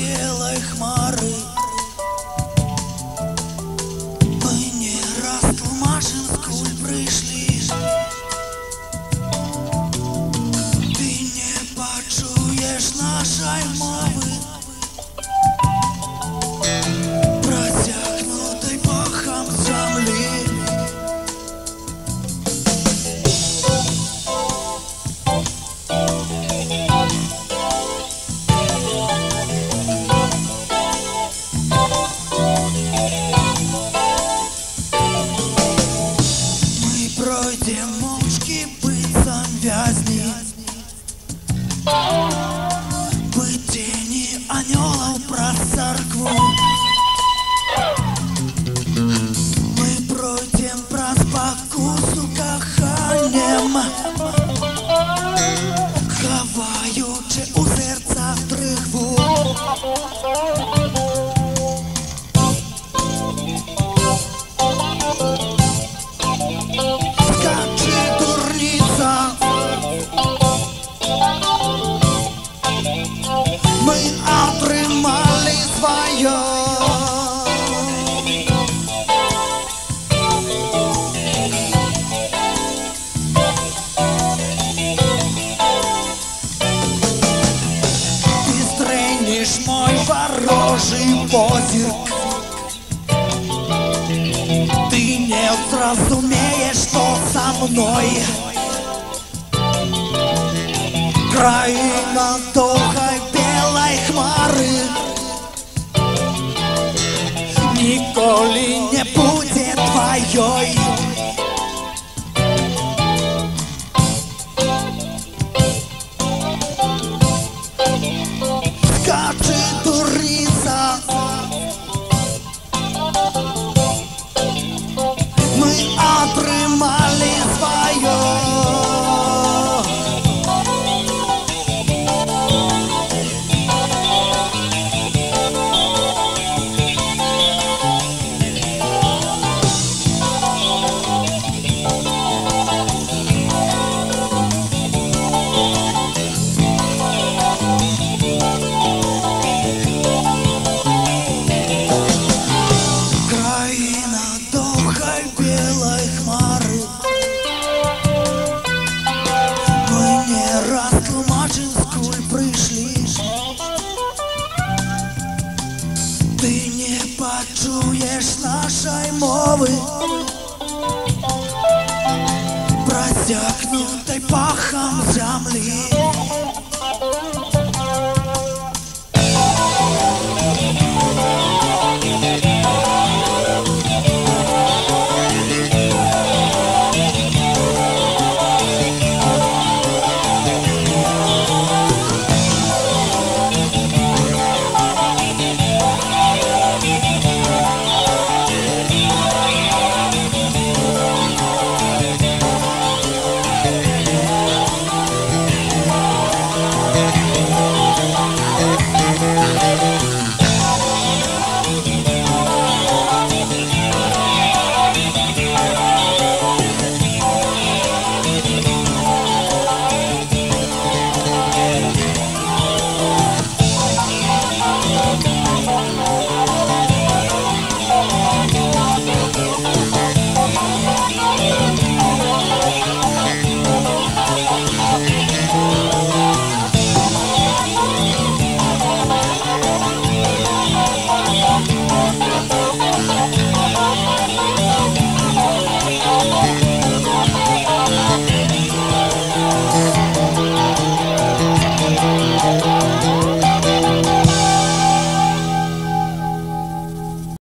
белой хмары. Про спокусу коханням Ховаючи у серцях трихву ворожий позирк Ты не зразумеешь, что со мной. Країна довгой белой хмары. Ніколи не будет твоей tu risa. Довгой белой хмары. Ми не раз тлумачим, скуль прийшли Ти не почуєш нашої мови Просякнутой пахом земли